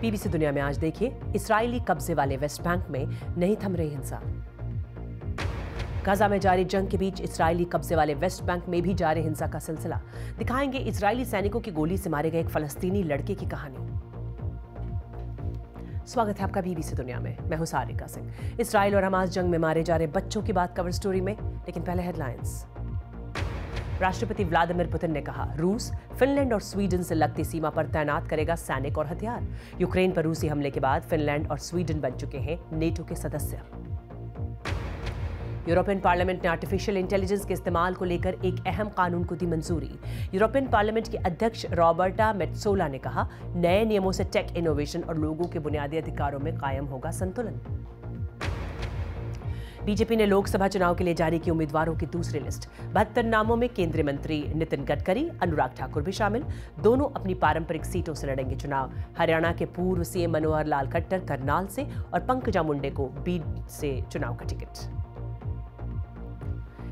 BBC दुनिया में आज देखिए, इसराइली कब्जे वाले वेस्ट बैंक में नहीं थम रही हिंसा। गाजा में जारी जंग के बीच इसराइली कब्जे वाले वेस्ट बैंक में भी जारी हिंसा का सिलसिला। दिखाएँगे इसराइली सैनिकों की गोली से मारे गए एक फलस्तीनी लड़के की कहानी। स्वागत है आपका बीबीसी दुनिया में। मैं हूँ सारिका सिंह। इसराइल और हमास जंग में मारे जा रहे बच्चों की बात कवर स्टोरी में, लेकिन पहले हेडलाइंस राष्ट्रपति व्लादिमीर पुतिन ने कहा, रूस फिनलैंड और स्वीडन से लगती सीमा पर तैनात करेगा सैनिक और हथियार। यूक्रेन पर रूसी हमले के बाद फिनलैंड और स्वीडन बन चुके हैं नेटो के सदस्य। यूरोपियन पार्लियामेंट ने आर्टिफिशियल इंटेलिजेंस के इस्तेमाल को लेकर एक अहम कानून को दी मंजूरी। यूरोपियन पार्लियामेंट के अध्यक्ष रॉबर्टा मेट्सोला ने कहा, नए नियमों से टेक इनोवेशन और लोगों के बुनियादी अधिकारों में कायम होगा संतुलन। बीजेपी ने लोकसभा चुनाव के लिए जारी की उम्मीदवारों की दूसरी लिस्ट। बहत्तर नामों में केंद्रीय मंत्री नितिन गडकरी, अनुराग ठाकुर भी शामिल। दोनों अपनी पारंपरिक सीटों से लड़ेंगे चुनाव। हरियाणा के पूर्व सीएम मनोहर लाल खट्टर, करनाल से और पंकजा मुंडे को बीड से चुनाव का टिकट।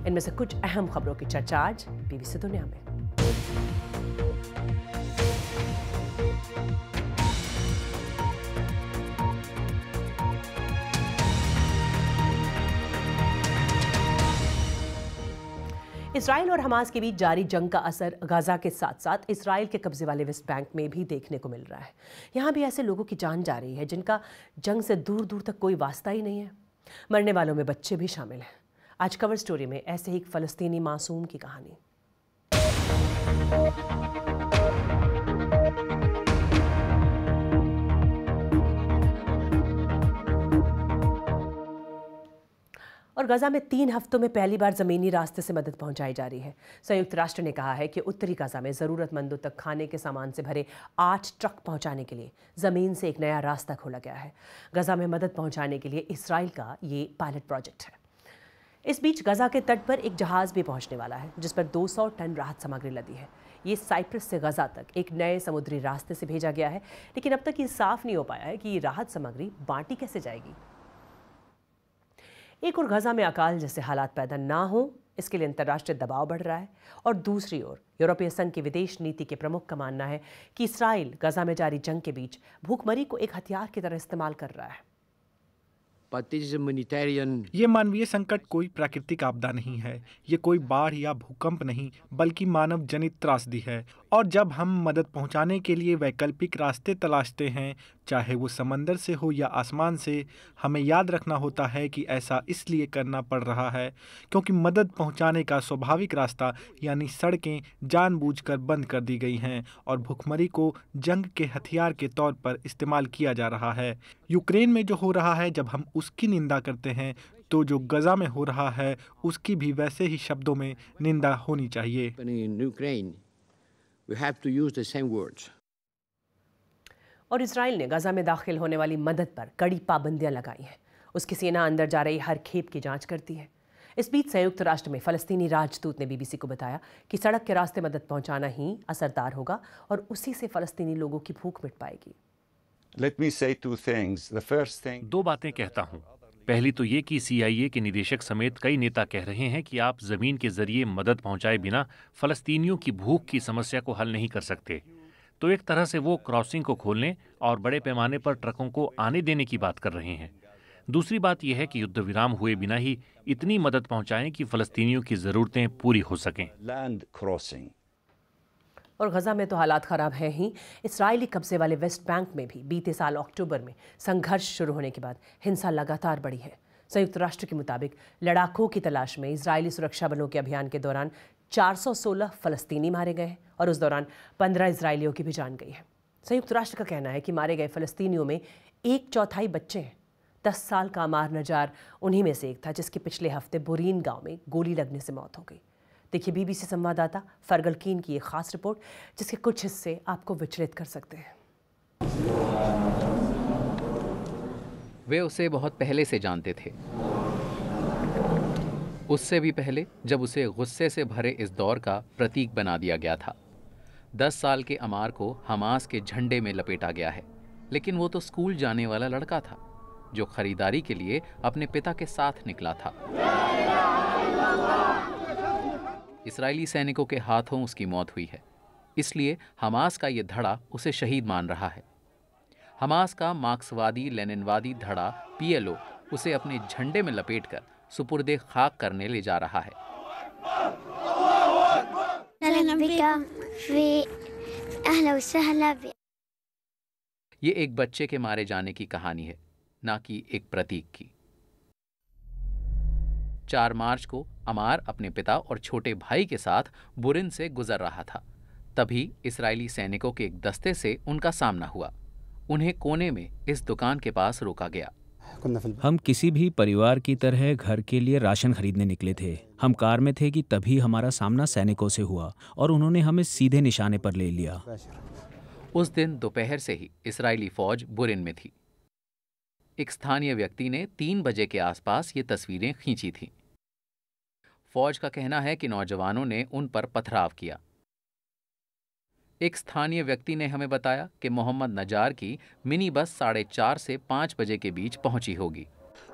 इनमें से कुछ अहम खबरों की चर्चा आज। बीबीसी दुनिया में। इसराइल और हमास के बीच जारी जंग का असर गाजा के साथ साथ इसराइल के कब्जे वाले वेस्ट बैंक में भी देखने को मिल रहा है। यहाँ भी ऐसे लोगों की जान जा रही है जिनका जंग से दूर दूर तक कोई वास्ता ही नहीं है। मरने वालों में बच्चे भी शामिल हैं। आज कवर स्टोरी में ऐसे ही एक फलस्तीनी मासूम की कहानी। और गजा में तीन हफ्तों में पहली बार जमीनी रास्ते से मदद पहुंचाई जा रही है। संयुक्त राष्ट्र ने कहा है कि उत्तरी गजा में ज़रूरतमंदों तक खाने के सामान से भरे आठ ट्रक पहुँचाने के लिए ज़मीन से एक नया रास्ता खोला गया है। गजा में मदद पहुँचाने के लिए इसराइल का ये पायलट प्रोजेक्ट है। इस बीच गजा के तट पर एक जहाज़ भी पहुँचने वाला है, जिस पर 200 टन राहत सामग्री लदी है। ये साइप्रस से गजा तक एक नए समुद्री रास्ते से भेजा गया है, लेकिन अब तक ये साफ़ नहीं हो पाया है कि ये राहत सामग्री बांटी कैसे जाएगी। एक और गजा में अकाल जैसे हालात पैदा ना हो इसके लिए अंतर्राष्ट्रीय दबाव बढ़ रहा है। और दूसरी ओर यूरोपीय संघ की विदेश नीति के प्रमुख का मानना है कि इसराइल गजा में जारी जंग के बीच भूखमरी को एक हथियार की तरह इस्तेमाल कर रहा है। ये मानवीय संकट कोई प्राकृतिक आपदा नहीं है। ये कोई बाढ़ या भूकंप नहीं बल्कि मानव जनित त्रासदी है। और जब हम मदद पहुँचाने के लिए वैकल्पिक रास्ते तलाशते हैं, चाहे वो समंदर से हो या आसमान से, हमें याद रखना होता है कि ऐसा इसलिए करना पड़ रहा है क्योंकि मदद पहुँचाने का स्वाभाविक रास्ता, यानी सड़कें, जानबूझकर बंद कर दी गई हैं और भुखमरी को जंग के हथियार के तौर पर इस्तेमाल किया जा रहा है। यूक्रेन में जो हो रहा है, जब हम उसकी निंदा करते हैं तो जो गजा में हो रहा है, उसकी भी वैसे ही शब्दों में निंदा होनी चाहिए। और इसराइल ने गजा में दाखिल होने वाली मदद पर कड़ी पाबंदियाँ लगाई हैं। उसकी सेना अंदर जा रही हर खेप की जाँच करती है। इस बीच संयुक्त राष्ट्र में फलस्तीनी राजदूत ने बीबीसी को बताया कि सड़क के रास्ते मदद पहुंचाना ही असरदार होगा और उसी से फलस्तीनी लोगों की भूख मिट पाएगी। Let me say two things. The first thing, दो बातें कहता हूँ। पहली तो ये कि सीआईए के निदेशक समेत कई नेता कह रहे हैं कि आप ज़मीन के ज़रिए मदद पहुँचाए बिना फलस्तीनियों की भूख की समस्या को हल नहीं कर सकते। तो एक तरह से वो क्रॉसिंग को खोलने और बड़े पैमाने पर ट्रकों को आने देने की बात कर रहे हैं। दूसरी बात यह है कि युद्ध विराम हुए बिना ही इतनी मदद पहुंचाएँ कि फलस्तीनियों की ज़रूरतें पूरी हो सकें। Land crossing. और गजा में तो हालात खराब हैं ही। इसराइली कब्जे वाले वेस्ट बैंक में भी बीते साल अक्टूबर में संघर्ष शुरू होने के बाद हिंसा लगातार बढ़ी है। संयुक्त राष्ट्र के मुताबिक लड़ाकों की तलाश में इसराइली सुरक्षा बलों के अभियान के दौरान 416 फलस्तीनी मारे गए हैं और उस दौरान 15 इसराइलियों की भी जान गई है। संयुक्त राष्ट्र का कहना है कि मारे गए फलस्तीनियों में एक चौथाई बच्चे हैं। दस साल का अमार नजार उन्हीं में से एक था जिसकी पिछले हफ़्ते बुरीन गाँव में गोली लगने से मौत हो गई। देखिए बीबीसी संवाददाता फरगल कीन की एक खास रिपोर्ट, जिसके कुछ हिस्से आपको विचलित कर सकते हैं। वे उसे बहुत पहले से जानते थे। उससे भी पहले, जब उसे गुस्से से भरे इस दौर का प्रतीक बना दिया गया था। दस साल के अमार को हमास के झंडे में लपेटा गया है, लेकिन वो तो स्कूल जाने वाला लड़का था, जो खरीदारी के लिए अपने पिता के साथ निकला था। इसराइली सैनिकों के हाथों उसकी मौत हुई है। इसलिए हमास का ये धड़ा उसे शहीद मान रहा है। हमास का मार्क्सवादी लेनिनवादी धड़ा पीएलओ उसे अपने झंडे में लपेटकर सुपुर्दे खाक करने ले जा रहा है। ये एक बच्चे के मारे जाने की कहानी है ना कि एक प्रतीक की। चार मार्च को अमार अपने पिता और छोटे भाई के साथ बुरिन से गुजर रहा था। तभी इसराइली सैनिकों के एक दस्ते से उनका सामना हुआ। उन्हें कोने में इस दुकान के पास रोका गया। हम किसी भी परिवार की तरह घर के लिए राशन खरीदने निकले थे। हम कार में थे कि तभी हमारा सामना सैनिकों से हुआ और उन्होंने हमें सीधे निशाने पर ले लिया। उस दिन दोपहर से ही इसराइली फौज बुरिन में थी। एक स्थानीय व्यक्ति ने तीन बजे के आसपास ये तस्वीरें खींची थीं फौज का कहना है कि नौजवानों ने उन पर पथराव किया एक स्थानीय व्यक्ति ने हमें बताया कि मोहम्मद नजार की मिनी बस साढ़े चार से पाँच बजे के बीच पहुंची होगी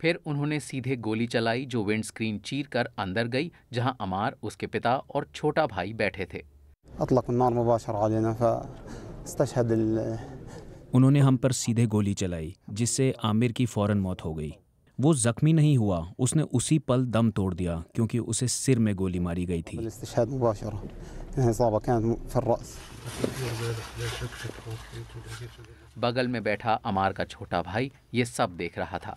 फिर उन्होंने सीधे गोली चलाई जो विंडस्क्रीन चीर कर अंदर गई जहाँ अमार उसके पिता और छोटा भाई बैठे थे। उन्होंने हम पर सीधे गोली चलाई जिससे आमिर की फ़ौरन मौत हो गई। वो जख्मी नहीं हुआ उसने उसी पल दम तोड़ दिया क्योंकि उसे सिर में गोली मारी गई थी। बगल में बैठा अमार का छोटा भाई ये सब देख रहा था।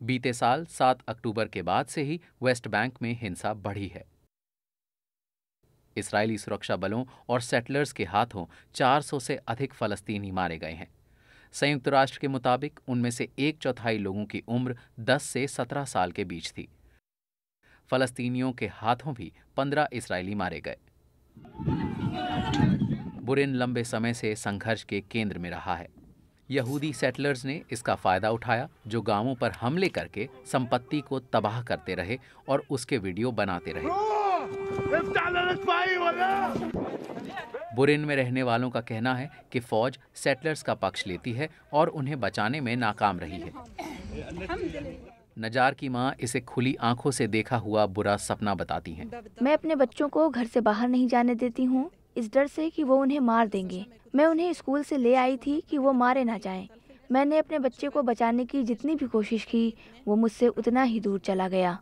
बीते साल 7 अक्टूबर के बाद से ही वेस्ट बैंक में हिंसा बढ़ी है इसराइली सुरक्षा बलों और सेटलर्स के हाथों 400 से अधिक फलस्तीनी मारे गए हैं संयुक्त राष्ट्र के मुताबिक उनमें से एक चौथाई लोगों की उम्र 10 से 17 साल के बीच थी फलस्तीनियों के हाथों भी 15 इसराइली मारे गए। बुरिन लंबे समय से संघर्ष के केंद्र में रहा है। यहूदी सेटलर्स ने इसका फ़ायदा उठाया, जो गाँवों पर हमले करके संपत्ति को तबाह करते रहे और उसके वीडियो बनाते रहे। बुरिन में रहने वालों का कहना है कि फौज सेटलर्स का पक्ष लेती है और उन्हें बचाने में नाकाम रही है। नजार की माँ इसे खुली आँखों से देखा हुआ बुरा सपना बताती हैं। मैं अपने बच्चों को घर से बाहर नहीं जाने देती हूँ। इस डर से कि वो उन्हें मार देंगे। मैं उन्हें स्कूल से ले आई थी कि वो मारे ना जाएँ। मैंने अपने बच्चे को बचाने की जितनी भी कोशिश की वो मुझसे उतना ही दूर चला गया।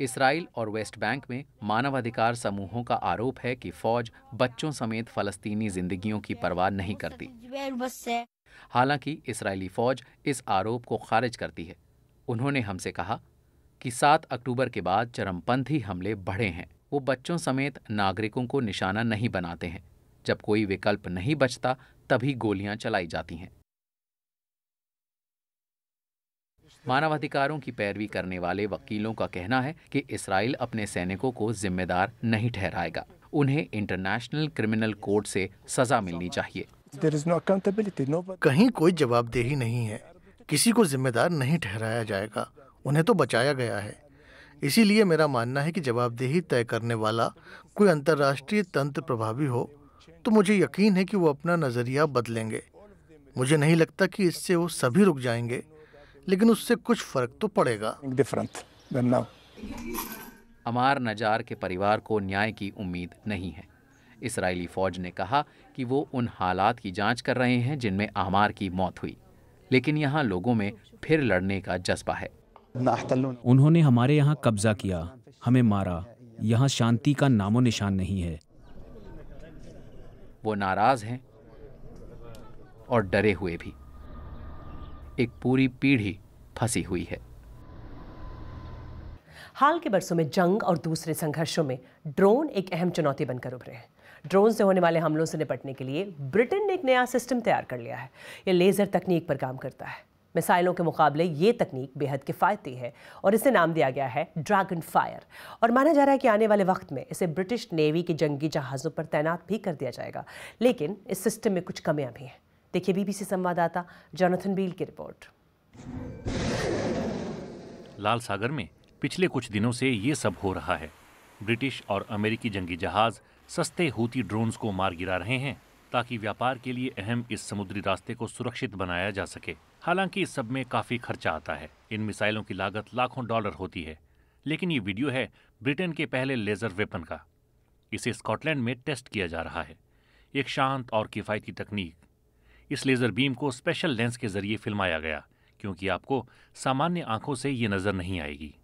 इसराइल और वेस्ट बैंक में मानवाधिकार समूहों का आरोप है कि फौज बच्चों समेत फलस्तीनी जिंदगियों की परवाह नहीं करती। हालाँकि इसराइली फौज इस आरोप को खारिज करती है। उन्होंने हमसे कहा कि 7 अक्टूबर के बाद चरमपंथी हमले बढ़े हैं। वो बच्चों समेत नागरिकों को निशाना नहीं बनाते हैं। जब कोई विकल्प नहीं बचता, तभी गोलियाँ चलाई जाती हैं। मानवाधिकारों की पैरवी करने वाले वकीलों का कहना है कि इसराइल अपने सैनिकों को जिम्मेदार नहीं ठहराएगा। उन्हें इंटरनेशनल क्रिमिनल कोर्ट से सजा मिलनी चाहिए। कहीं कोई जवाबदेही नहीं है। किसी को जिम्मेदार नहीं ठहराया जाएगा। उन्हें तो बचाया गया है। इसीलिए मेरा मानना है कि जवाबदेही तय करने वाला कोई अंतर्राष्ट्रीय तंत्र प्रभावी हो तो मुझे यकीन है कि वो अपना नज़रिया बदलेंगे। मुझे नहीं लगता कि इससे वो सभी रुक जाएँगे लेकिन उससे कुछ फ़र्क तो पड़ेगा। अमार नजार के परिवार को न्याय की उम्मीद नहीं है। इसराइली फौज ने कहा कि वो उन हालात की जाँच कर रहे हैं जिनमें आमार की मौत हुई। लेकिन यहाँ लोगों में फिर लड़ने का जज्बा है। उन्होंने हमारे यहाँ कब्जा किया हमें मारा। यहाँ शांति का नामो निशान नहीं है। वो नाराज़ हैं और डरे हुए भी। एक पूरी पीढ़ी फंसी हुई है। हाल के बरसों में जंग और दूसरे संघर्षों में ड्रोन एक अहम चुनौती बनकर उभरे हैं। ड्रोन से होने वाले हमलों से निपटने के लिए ब्रिटेन ने एक नया सिस्टम तैयार कर लिया है। ये लेज़र तकनीक पर काम करता है। मिसाइलों के मुकाबले ये तकनीक बेहद किफ़ायती है और इसे नाम दिया गया है ड्रैगन फायर। और माना जा रहा है कि आने वाले वक्त में इसे ब्रिटिश नेवी के जंगी जहाज़ों पर तैनात भी कर दिया जाएगा। लेकिन इस सिस्टम में कुछ कमियाँ भी हैं। देखिए बीबीसी संवाददाता जोनाथन बील की रिपोर्ट। लाल सागर में पिछले कुछ दिनों से ये सब हो रहा है। ब्रिटिश और अमेरिकी जंगी जहाज़ सस्ते हूती ड्रोन्स को मार गिरा रहे हैं, ताकि व्यापार के लिए अहम इस समुद्री रास्ते को सुरक्षित बनाया जा सके। हालाँकि इस सब में काफ़ी खर्चा आता है। इन मिसाइलों की लागत लाखों डॉलर होती है। लेकिन ये वीडियो है ब्रिटेन के पहले लेजर वेपन का। इसे स्कॉटलैंड में टेस्ट किया जा रहा है। एक शांत और किफ़ायती तकनीक। इस लेज़र बीम को स्पेशल लेंस के ज़रिए फिल्माया गया, क्योंकि आपको सामान्य आँखों से ये नज़र नहीं आएगी।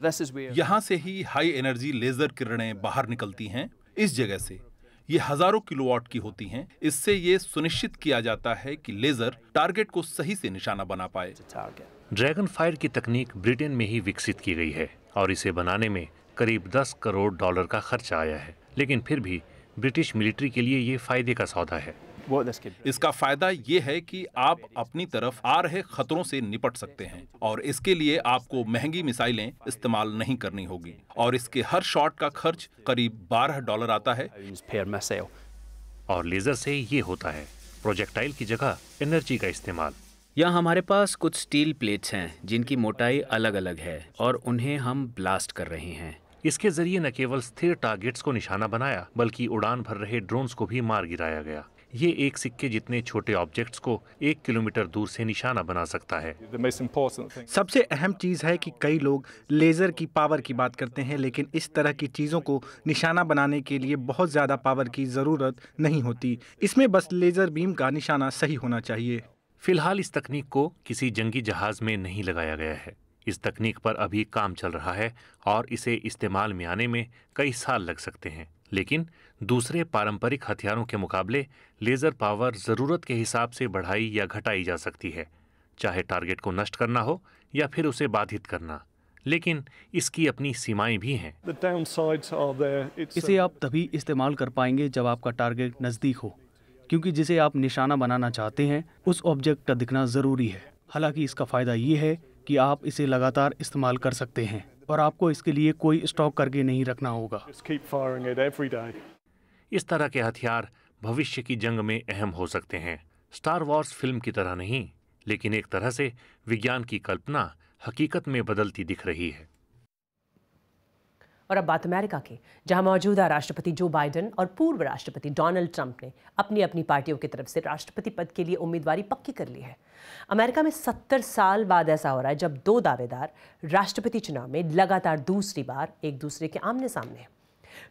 यहाँ से ही हाई एनर्जी लेजर किरणें बाहर निकलती हैं इस जगह से। ये हज़ारों किलोवाट की होती हैं इससे ये सुनिश्चित किया जाता है कि लेजर टारगेट को सही से निशाना बना पाए। ड्रैगन फायर की तकनीक ब्रिटेन में ही विकसित की गई है और इसे बनाने में करीब 10 करोड़ डॉलर का खर्चा आया है। लेकिन फिर भी ब्रिटिश मिलिट्री के लिए ये फ़ायदे का सौदा है। इसका फ़ायदा ये है कि आप अपनी तरफ़ आ रहे खतरों से निपट सकते हैं और इसके लिए आपको महँगी मिसाइलें इस्तेमाल नहीं करनी होगी। और इसके हर शॉट का खर्च करीब 12 डॉलर आता है। और लेजर से ये होता है प्रोजेक्टाइल की जगह एनर्जी का इस्तेमाल। यहाँ हमारे पास कुछ स्टील प्लेट्स हैं जिनकी मोटाई अलग अलग है और उन्हें हम ब्लास्ट कर रहे हैं। इसके ज़रिए न केवल स्थिर टारगेट्स को निशाना बनाया बल्कि उड़ान भर रहे ड्रोन्स को भी मार गिराया गया। ये एक सिक्के जितने छोटे ऑब्जेक्ट्स को एक किलोमीटर दूर से निशाना बना सकता है। सबसे अहम चीज़ है कि कई लोग लेजर की पावर की बात करते हैं लेकिन इस तरह की चीज़ों को निशाना बनाने के लिए बहुत ज़्यादा पावर की ज़रूरत नहीं होती। इसमें बस लेजर बीम का निशाना सही होना चाहिए। फ़िलहाल इस तकनीक को किसी जंगी जहाज़ में नहीं लगाया गया है। इस तकनीक पर अभी काम चल रहा है और इसे इस्तेमाल में आने में कई साल लग सकते हैं। लेकिन दूसरे पारंपरिक हथियारों के मुकाबले लेज़र पावर ज़रूरत के हिसाब से बढ़ाई या घटाई जा सकती है चाहे टारगेट को नष्ट करना हो या फिर उसे बाधित करना। लेकिन इसकी अपनी सीमाएँ भी हैं। इसे आप तभी इस्तेमाल कर पाएँगे जब आपका टारगेट नज़दीक हो क्योंकि जिसे आप निशाना बनाना चाहते हैं उस ऑब्जेक्ट का दिखना ज़रूरी है। हालाँकि इसका फ़ायदा ये है कि आप इसे लगातार इस्तेमाल कर सकते हैं। और आपको इसके लिए कोई स्टॉक करके नहीं रखना होगा। इस तरह के हथियार भविष्य की जंग में अहम हो सकते हैं। स्टार वॉर्स फ़िल्म की तरह नहीं लेकिन एक तरह से विज्ञान की कल्पना हकीकत में बदलती दिख रही है। और अब बात अमेरिका की, जहाँ मौजूदा राष्ट्रपति जो बाइडेन और पूर्व राष्ट्रपति डोनाल्ड ट्रंप ने अपनी अपनी पार्टियों की तरफ़ से राष्ट्रपति पद के लिए उम्मीदवारी पक्की कर ली है। अमेरिका में सत्तर साल बाद ऐसा हो रहा है जब दो दावेदार राष्ट्रपति चुनाव में लगातार दूसरी बार एक दूसरे के आमने सामने हैं।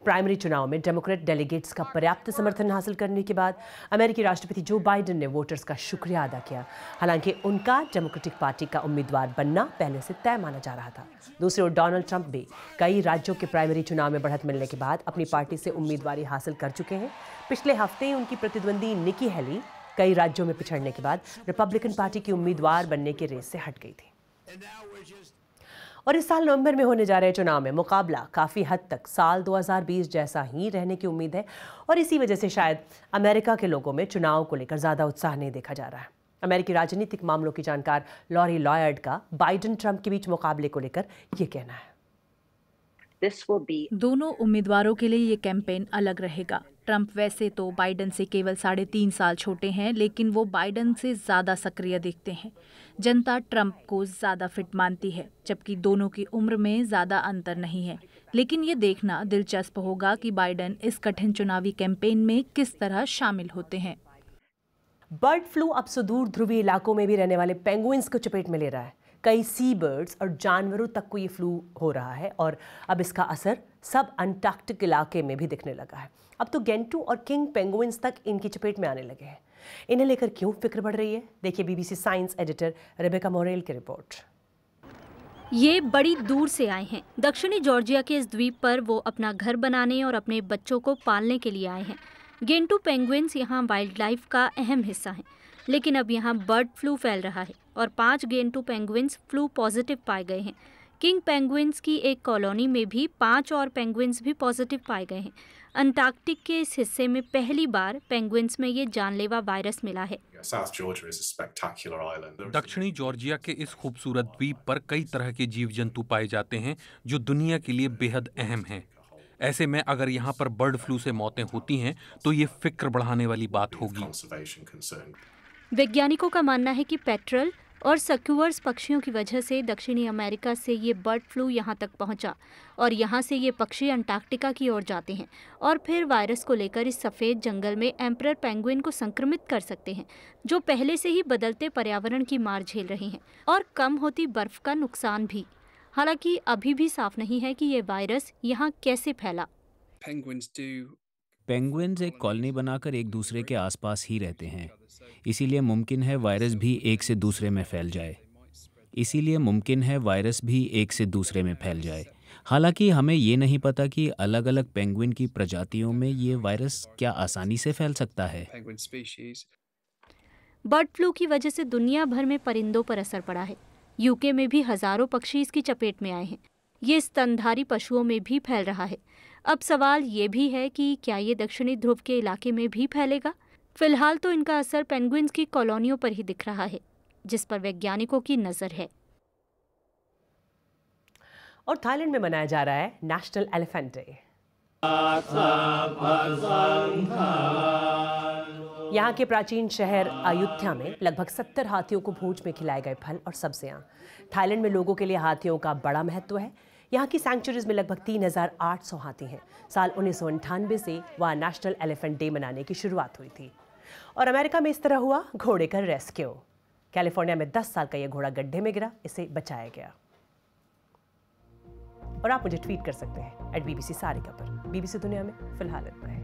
प्राइमरी चुनाव में डेमोक्रेट डेलीगेट्स का पर्याप्त समर्थन हासिल करने के बाद अमेरिकी राष्ट्रपति जो बाइडेन ने वोटर्स का शुक्रिया अदा किया। हालाँकि उनका डेमोक्रेटिक पार्टी का उम्मीदवार बनना पहले से तय माना जा रहा था। दूसरी ओर डोनाल्ड ट्रंप भी कई राज्यों के प्राइमरी चुनाव में बढ़त मिलने के बाद अपनी पार्टी से उम्मीदवारी हासिल कर चुके हैं। पिछले हफ़्ते उनकी प्रतिद्वंदी निकी हेली कई राज्यों में पिछड़ने के बाद रिपब्लिकन पार्टी की उम्मीदवार बनने के रेस से हट गई थी। और इस साल नवंबर में होने जा रहे चुनाव में मुकाबला काफ़ी हद तक साल 2020 जैसा ही रहने की उम्मीद है। और इसी वजह से शायद अमेरिका के लोगों में चुनाव को लेकर ज़्यादा उत्साह नहीं देखा जा रहा है। अमेरिकी राजनीतिक मामलों की जानकार लॉरी लॉयर्ड का बाइडन ट्रंप के बीच मुकाबले को लेकर ये कहना है। दोनों उम्मीदवारों के लिए ये कैंपेन अलग रहेगा। ट्रंप वैसे तो बाइडन से केवल साढ़े तीन साल छोटे हैं, लेकिन वो बाइडन से ज़्यादा सक्रिय दिखते हैं। जनता ट्रंप को ज़्यादा फिट मानती है, जबकि दोनों की उम्र में ज़्यादा अंतर नहीं है। लेकिन ये देखना दिलचस्प होगा कि बाइडन इस कठिन चुनावी कैंपेन में किस तरह शामिल होते हैं। बर्ड फ्लू अब सुदूर ध्रुवीय इलाकों में भी रहने वाले पेंगुइन्स को चपेट में ले रहा है। कई सी बर्ड्स और जानवरों तक को ये फ्लू हो रहा है और अब इसका असर सब अंटार्कटिक इलाके में भी दिखने लगा है। अब तो गेंटू और किंग पेंगुइन्स तक इनकी चपेट में आने लगे हैं। इन्हें लेकर क्यों फ़िक्र बढ़ रही है? देखिए BBC science editor Rebecca Morelle की रिपोर्ट ये बड़ी दूर से आए हैं। दक्षिणी जॉर्जिया के इस द्वीप पर वो अपना घर बनाने और अपने बच्चों को पालने के लिए आए हैं। गेंटू पेंगुइन्स यहाँ वाइल्ड लाइफ का अहम हिस्सा हैं, लेकिन अब यहाँ बर्ड फ्लू फैल रहा है। और पाँच गेंटू पेंगुइन्स फ्लू पॉजिटिव पाए गए हैं। किंग पेंगुइन्स की एक कॉलोनी में भी पाँच और पेंगुइन्स भी पॉजिटिव पाए गए हैं। अंटार्कटिक के इस हिस्से में पहली बार पेंगुइन्स में ये जानलेवा वायरस मिला है। दक्षिणी जॉर्जिया के इस खूबसूरत द्वीप पर कई तरह के जीव जंतु पाए जाते हैं जो दुनिया के लिए बेहद अहम हैं। ऐसे में अगर यहाँ पर बर्ड फ्लू से मौतें होती हैं तो ये फ़िक्र बढ़ाने वाली बात होगी। वैज्ञानिकों का मानना है कि पेट्रोल और सक्यूवर्स पक्षियों की वजह से दक्षिणी अमेरिका से ये बर्ड फ्लू यहाँ तक पहुँचा और यहाँ से ये पक्षी अंटार्कटिका की ओर जाते हैं और फिर वायरस को लेकर इस सफ़ेद जंगल में एम्प्रर पेंगुइन को संक्रमित कर सकते हैं, जो पहले से ही बदलते पर्यावरण की मार झेल रहे हैं और कम होती बर्फ़ का नुकसान भी। हालाँकि अभी भी साफ़ नहीं है कि ये वायरस यहाँ कैसे फैला। पेंगुइन्स एक कॉलोनी बनाकर एक दूसरे के आसपास ही रहते हैं। इसीलिए मुमकिन है वायरस भी एक से दूसरे में फैल जाए। इसीलिए मुमकिन है वायरस भी एक से दूसरे में फैल जाए। हालाँकि हमें ये नहीं पता कि अलग अलग पेंगुइन की प्रजातियों में ये वायरस क्या आसानी से फैल सकता है। बर्ड फ्लू की वजह से दुनिया भर में परिंदों पर असर पड़ा है। यूके में भी हज़ारों पक्षी इसकी चपेट में आए हैं। ये स्तनधारी पशुओं में भी फैल रहा है। अब सवाल ये भी है कि क्या ये दक्षिणी ध्रुव के इलाके में भी फैलेगा? फ़िलहाल तो इनका असर पेंगुइन्स की कॉलोनियों पर ही दिख रहा है, जिस पर वैज्ञानिकों की नज़र है। और थाईलैंड में मनाया जा रहा है नेशनल एलिफेंट डे। यहाँ के प्राचीन शहर अयोध्या में लगभग सत्तर हाथियों को भोज में खिलाए गए फल और सब्ज़ियाँ। थाईलैंड में लोगों के लिए हाथियों का बड़ा महत्व है। यहाँ की सेंचुरीज में लगभग तीन हज़ार आठ सौ हाथी हैं। साल उन्नीस से वहाँ नेशनल एलिफेंट डे मनाने की शुरुआत हुई थी। और अमेरिका में इस तरह हुआ, घोड़े का रेस्क्यू। कैलिफ़ोर्निया में 10 साल का यह घोड़ा गड्ढे में गिरा, इसे बचाया गया। और आप मुझे ट्वीट कर सकते हैं एट बीबीसी सारिका पर। बीबीसी दुनिया में फ़िलहाल इतना है।